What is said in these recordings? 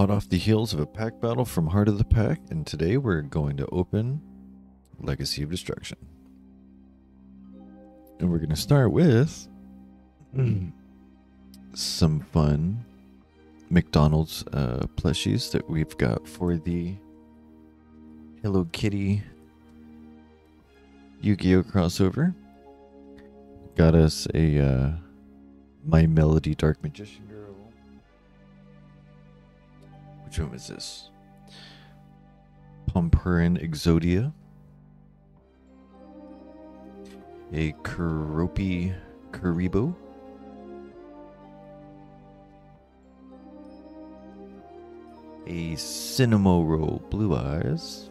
hot off the heels of a pack battle from Heart of the Pack, and today we're going to open Legacy of Destruction. And we're going to start with some fun McDonald's uh, plushies that we've got for the Hello Kitty Yu Gi Oh crossover. Got us a uh, My Melody Dark Magician Which one was this? Pompurin Exodia. A Keroppi Kuriboh. A Cinnamoroll Blue Eyes.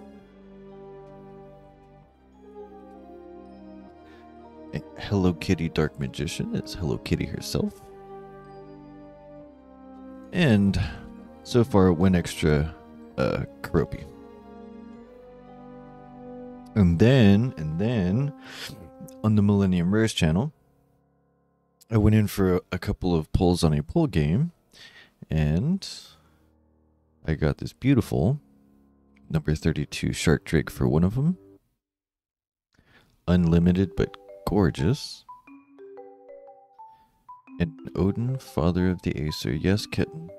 A Hello Kitty Dark Magician is Hello Kitty herself. And so far, one extra uh, Keroppi. And then, and then, on the Millennium Rares channel, I went in for a, a couple of pulls on a pull game, and I got this beautiful number 32 Shark Drake for one of them. Unlimited but gorgeous. And Odin, father of the Aesir. Yes, kitten.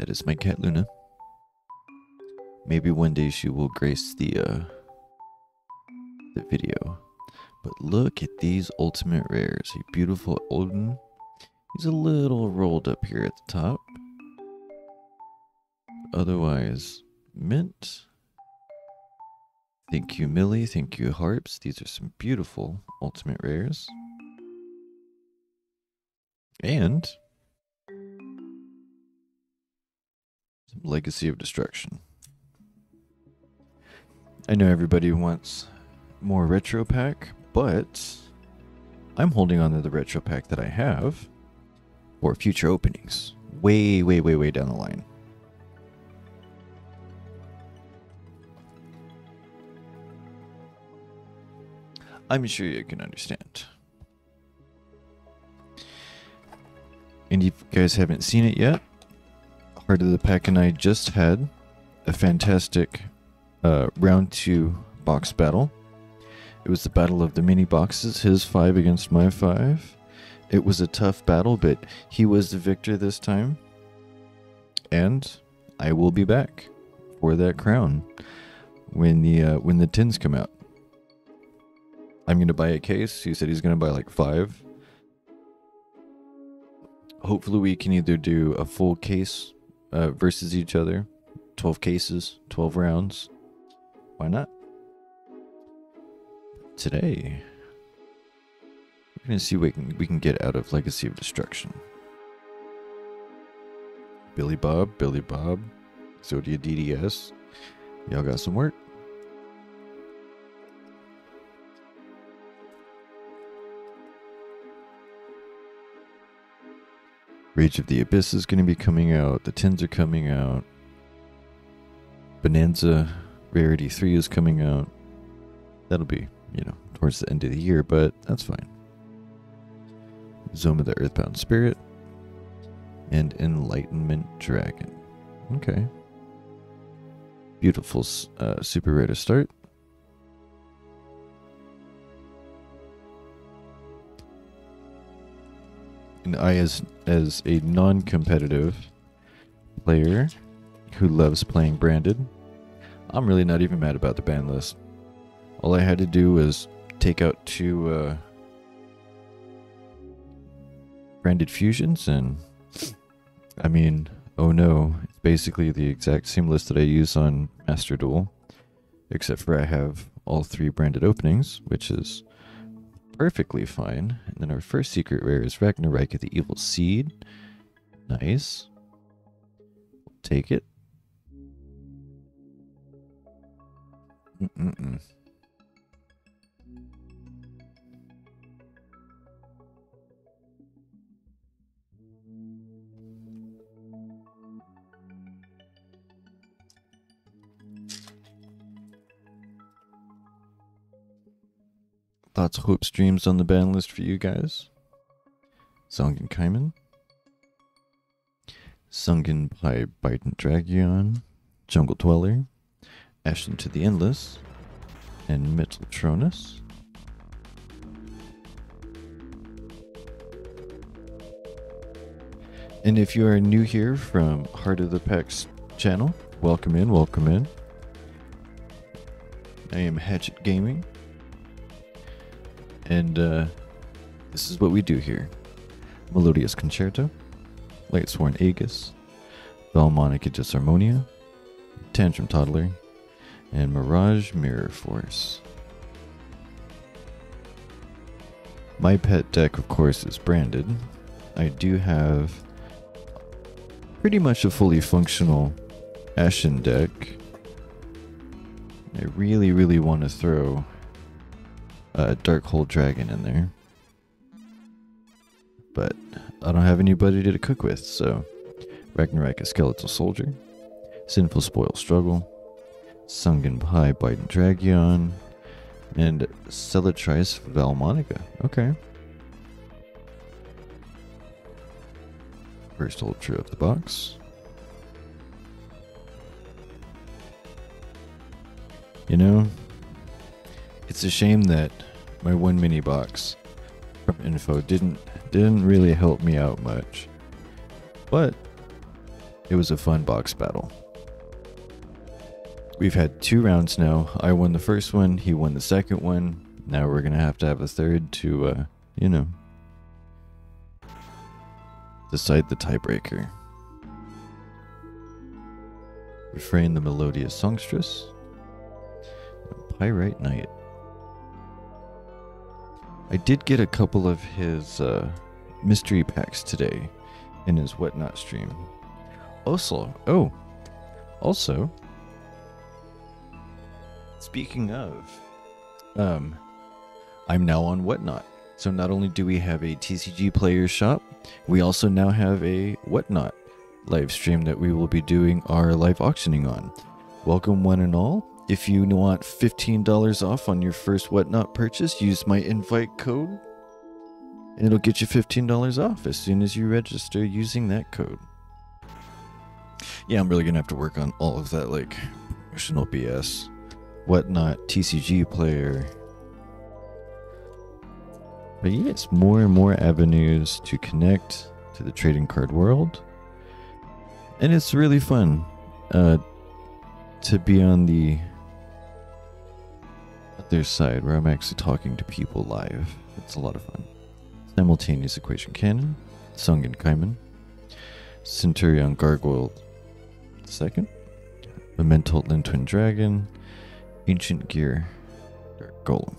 That is my cat Luna. Maybe one day she will grace the uh the video. But look at these ultimate rares. A beautiful Odin. He's a little rolled up here at the top. Otherwise, mint. Thank you, Millie. Thank you, Harps. These are some beautiful ultimate rares. And some Legacy of Destruction. I know everybody wants more retro pack, but I'm holding on to the retro pack that I have for future openings. Way, way, way, way down the line. I'm sure you can understand. And if you guys haven't seen it yet, Heart of the Pack and I just had a fantastic uh, round two box battle. It was the battle of the mini boxes, his five against my five. It was a tough battle, but he was the victor this time. And I will be back for that crown when the uh, when the tins come out. I'm gonna buy a case. He said he's gonna buy like five. Hopefully, we can either do a full case uh, versus each other, twelve cases, twelve rounds. Why not? Today, we're gonna see what we can, we can get out of Legacy of Destruction. Billy Bob, Billy Bob, Zodia DDS. Y'all got some work. Rage of the Abyss is going to be coming out. The tins are coming out. Bonanza Rarity 3 is coming out. That'll be, you know, towards the end of the year, but that's fine. Zoma the Earthbound Spirit. And Enlightenment Dragon. Okay. Beautiful uh, super rare to start. And I, as as a non-competitive player who loves playing branded, I'm really not even mad about the ban list. All I had to do was take out two uh, branded fusions, and I mean, oh no, it's basically the exact same list that I use on Master Duel, except for I have all three branded openings, which is perfectly fine. And then our first secret rare is Ragnarok of the Evil Seed. Nice. Take it. Mm-mm-mm. Lots of hope streams on the ban list for you guys. Sangen Kaimen. Sunken Pi Biden Dragion. Jungle Dweller. Ashen to the Endless. And Metaltronus. And if you are new here from Heart of the Packs channel, welcome in, welcome in. I am Hatchet Gaming. And uh, this is what we do here Melodious Concerto, Lightsworn Aegis, Belmonica Disharmonia, Tantrum Toddler, and Mirage Mirror Force. My pet deck, of course, is branded. I do have pretty much a fully functional Ashen deck. I really, really want to throw a Darkhold Dragon in there. But I don't have anybody to cook with, so Ragnaraika Skeletal Soldier, Sinful Spoil Struggle, Sangenpai Bident Dragion, and Celatrice Vaalmonica. Okay. First Ultra of the box. You know, it's a shame that my one mini box from info didn't didn't really help me out much. But it was a fun box battle. We've had two rounds now. I won the first one, he won the second one. Now we're gonna have to have a third to uh, you know, decide the tiebreaker. Refrain the melodious songstress. Pyrite Knight. I did get a couple of his uh, mystery packs today in his whatnot stream. Also, oh, also, speaking of, um, I'm now on whatnot. So not only do we have a TCG player shop, we also now have a whatnot live stream that we will be doing our live auctioning on. Welcome, one and all. If you want $15 off on your first whatnot purchase, use my invite code and it'll get you $15 off as soon as you register using that code. Yeah, I'm really gonna have to work on all of that, like promotional BS, whatnot, TCG player. But yes, more and more avenues to connect to the trading card world. And it's really fun uh, to be on the other side where I'm actually talking to people live. It's a lot of fun. Simultaneous Equation Cannon, Sangen Kaimen, Centurion Gargoyle Second, Memento Lin Twin Dragon, Ancient Gear, Dark Golem.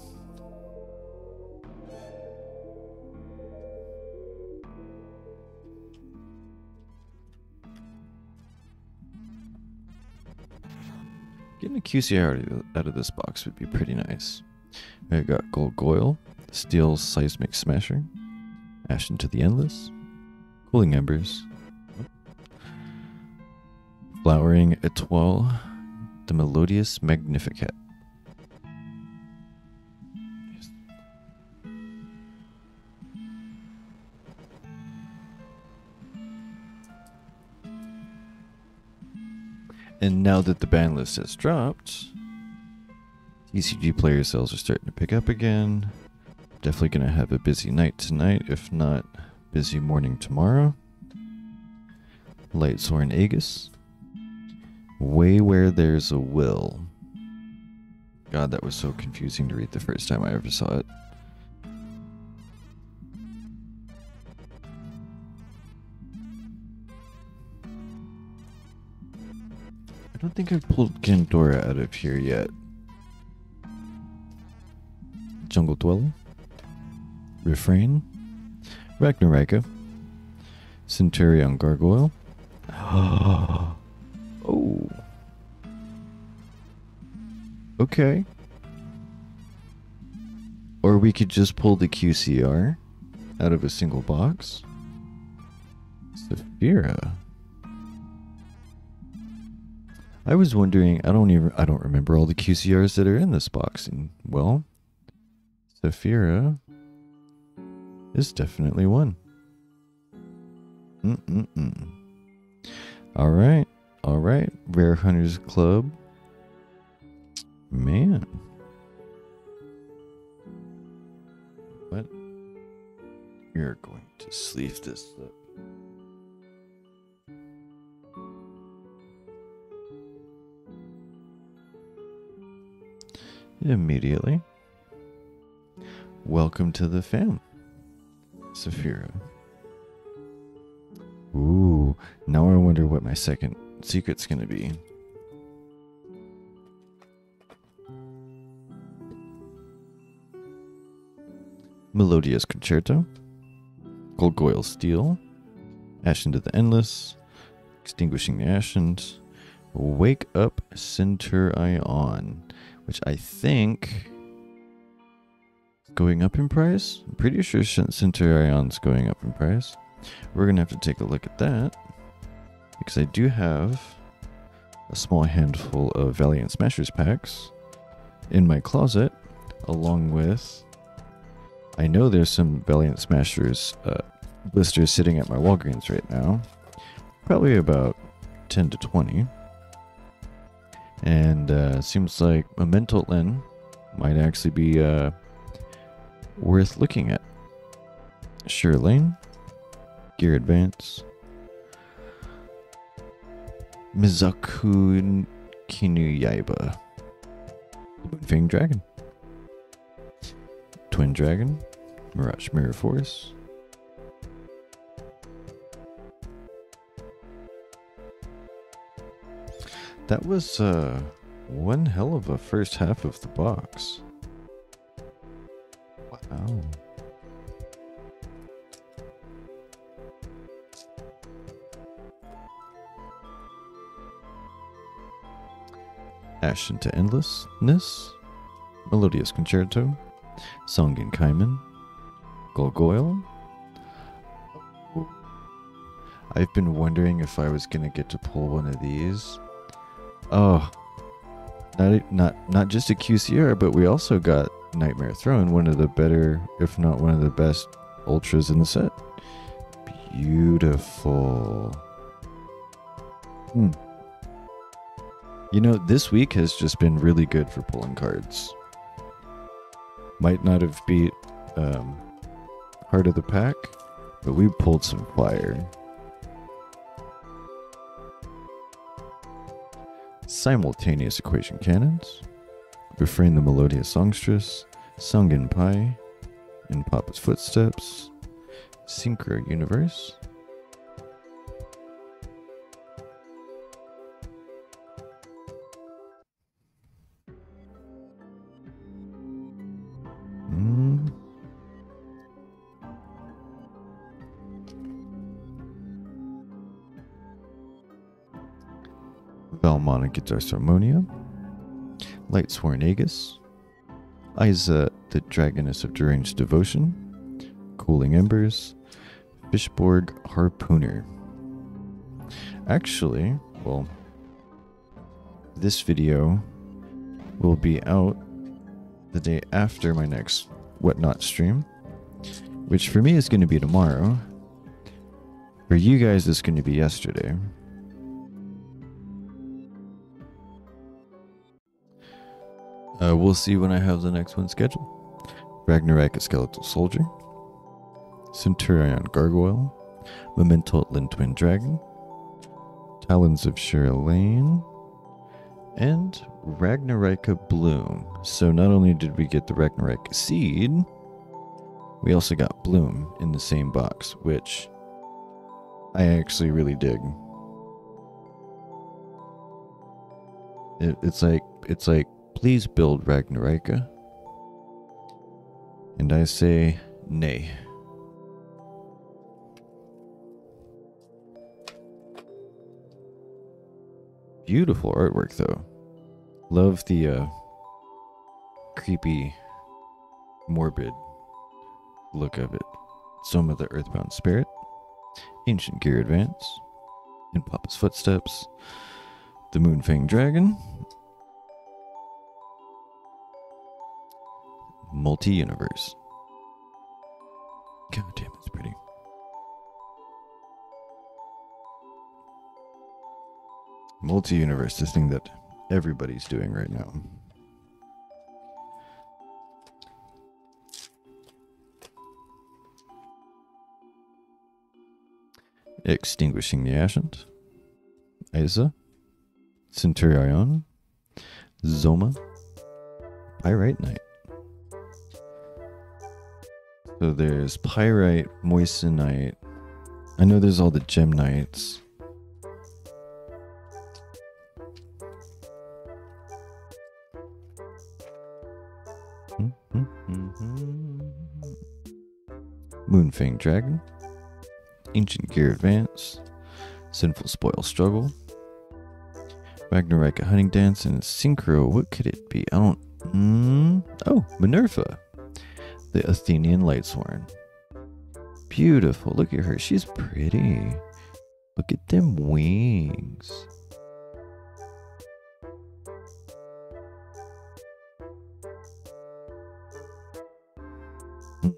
Getting a QCR out of this box would be pretty nice. I got Gold Goyle, Steel Seismic Smasher, Ashen to the Endless, Cooling Embers, Flowering Etoile, the Melodious Magnificat. And now that the ban list has dropped, ECG player sales are starting to pick up again. Definitely going to have a busy night tonight, if not busy morning tomorrow. Lightsworn Aegis. Way where there's a will. God, that was so confusing to read the first time I ever saw it. Don't think I've pulled Gandora out of here yet. Jungle Dweller. Refrain. Ragnaraika. Centurion Gargoyle. oh. Okay. Or we could just pull the QCR out of a single box. Saphira. I was wondering, I don't even I don't remember all the QCRs that are in this box and well, Saphira is definitely one. Mm-mm-mm. All right. All right. Rare Hunters Club. Man. What? We're going to sleeve this up. Immediately. Welcome to the fam, Saphira. Ooh, now I wonder what my second secret's gonna be. Melodious Concerto, Golgoyle Steel, Ashen to the Endless, Extinguishing the Ashes, Wake Up Centur-Ion, which I think going up in price. I'm pretty sure Centur-Ion's going up in price. We're gonna have to take a look at that because I do have a small handful of Valiant Smashers packs in my closet, along with I know there's some Valiant Smashers uh, blisters sitting at my Walgreens right now, probably about 10 to 20. And uh, seems like Memento Lin might actually be uh, worth looking at. Shurilane, Gear Advance, Mizaku Kinu Yaiba, Moonfang Dragon, Twin Dragon, Mirage Mirror Force. That was uh, one hell of a first half of the box. Wow. Ash into Endlessness, Melodious Concerto, Sangen Kaimen, Golgoyle. I've been wondering if I was gonna get to pull one of these. Oh, not not not just a QCR, but we also got Nightmare Throne, one of the better, if not one of the best ultras in the set. Beautiful. Hmm. You know, this week has just been really good for pulling cards. Might not have beat um, Heart of the Pack, but we pulled some fire. Simultaneous equation cannons, Refrain the Melodious Songstress, Sangenpai, In Papa's Footsteps, Synchro Universe, Valmona Guitar Harmonia, Light Sworn Aegis, Isa the Dragoness of Deranged Devotion, Cooling Embers, Fishborg Harpooner. Actually, well, this video will be out the day after my next Whatnot stream, which for me is going to be tomorrow. For you guys, it's going to be yesterday. Uh, we'll see when I have the next one scheduled. Ragnarok, a skeletal soldier. Centurion Gargoyle. Memento Lin Twin Dragon. Talons of Lane, And Ragnaraika Bloom. So not only did we get the Ragnaraika Seed, we also got Bloom in the same box, which I actually really dig. It, it's like it's like please build Ragnaraika. And I say nay. Beautiful artwork though. Love the uh, creepy, morbid look of it. Zoma the Earthbound Spirit, Ancient Gear Advance, In Papa's Footsteps, The Moonfang Dragon, Multi Universe. God damn, it's pretty. Multi Universe, this thing that everybody's doing right now. Extinguishing the Ascent. Isa. Centurion. Zoma. Pyrite Knight. So there's Pyrite, Moissanite. I know there's all the Gem Knights. Moonfang Dragon. Ancient Gear Advance, Sinful Spoil Struggle, Ragnarok Hunting Dance, and Synchro. What could it be? I don't. Mm, oh, Minerva, the Athenian Lightsworn. Beautiful. Look at her. She's pretty. Look at them wings. Hmm.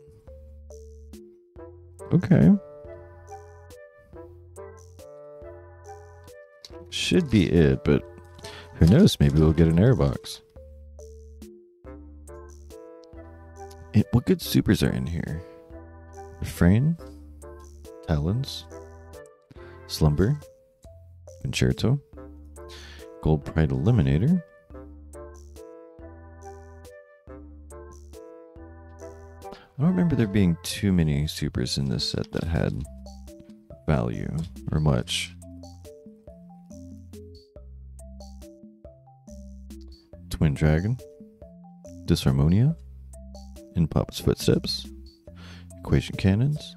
Okay. should be it, but who knows? Maybe we'll get an airbox. It, what good supers are in here? Refrain, Talons, Slumber, Concerto, Gold Pride Eliminator. I don't remember there being too many supers in this set that had value or much. Twin Dragon, Disharmonia, In Papa's Footsteps, Equation Cannons,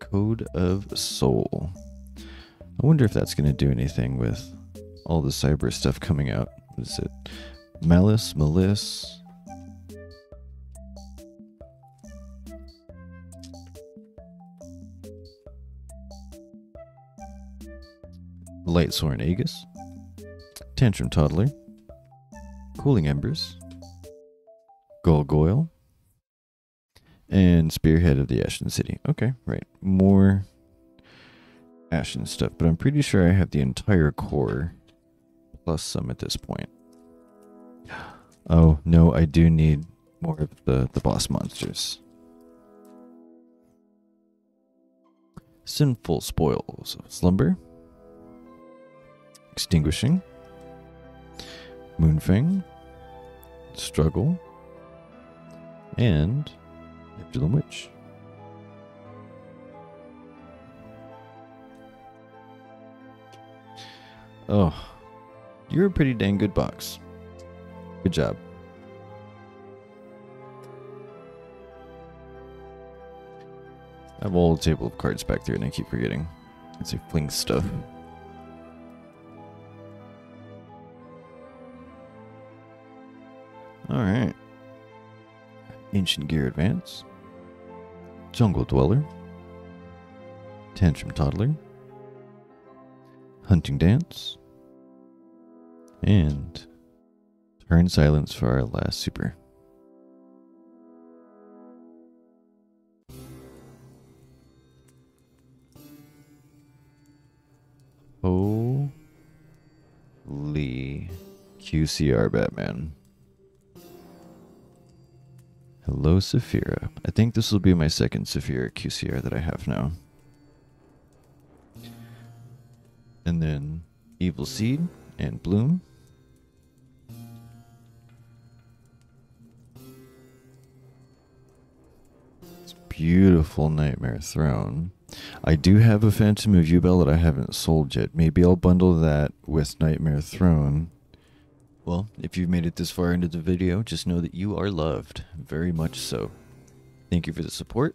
Code of Soul. I wonder if that's going to do anything with all the cyber stuff coming out. Is it? Malice, Malice. Lightsworn Aegis, Tantrum Toddler, Cooling Embers, Golgoyle, and Spearhead of the Ashen City. Okay, right. More Ashen stuff, but I'm pretty sure I have the entire core plus some at this point. Oh, no, I do need more of the, the boss monsters. Sinful Spoils of Slumber. Extinguishing. Moonfang struggle, and Pendulum Witch. Oh, you're a pretty dang good box. Good job. I have a whole table of cards back there and I keep forgetting. It's like fling stuff. Alright. Ancient Gear Advance. Jungle Dweller. Tantrum Toddler. Hunting Dance. And Turn Silence for our last super. Holy QCR Batman. Hello, Saphira. I think this will be my second Saphira QCR that I have now. And then Evil Seed and Bloom. It's beautiful Nightmare Throne. I do have a Phantom of Yubel that I haven't sold yet. Maybe I'll bundle that with Nightmare Throne well, if you've made it this far into the video, just know that you are loved. Very much so. Thank you for the support.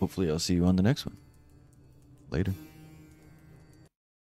Hopefully, I'll see you on the next one. Later.